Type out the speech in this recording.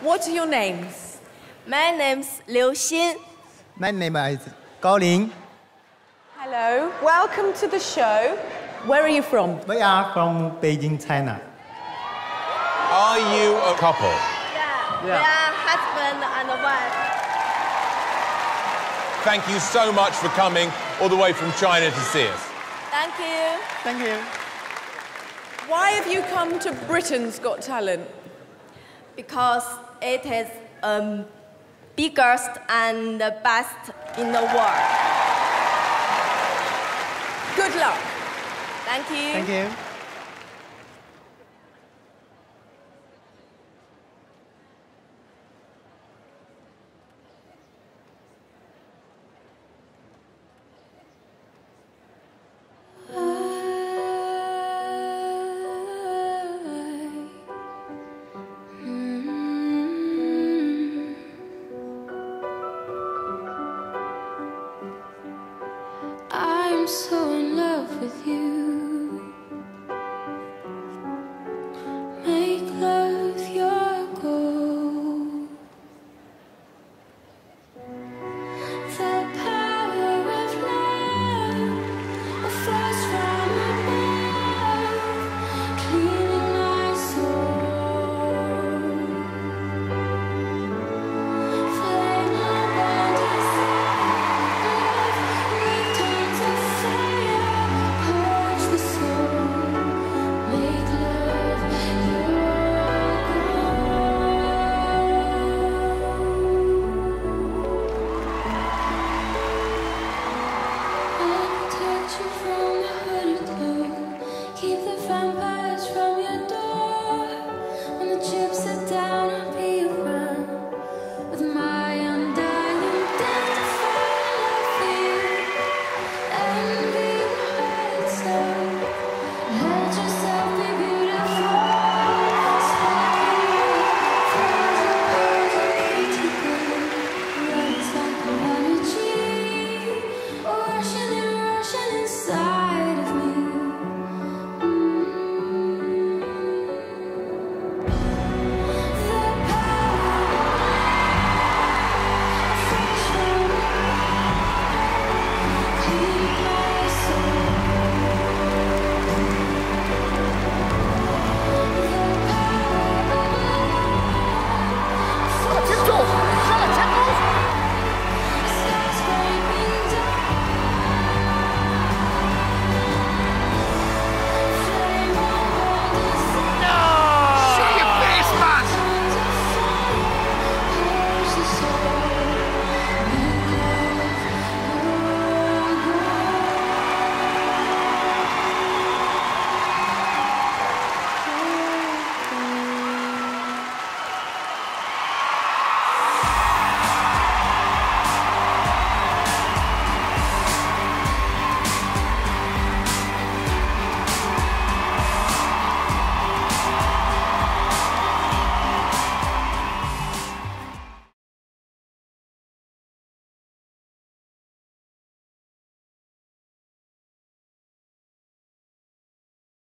What are your names? My name's Liu Xin. My name is Gao Lin. Hello. Welcome to the show. Where are you from? We are from Beijing, China. Are you a couple? Yeah. We are husband and wife. Thank you so much for coming all the way from China to see us. Thank you. Thank you. Why have you come to Britain's Got Talent? Because it is um, biggest and the best in the world. Good luck. Thank you. Thank you. I'm so in love with you. side.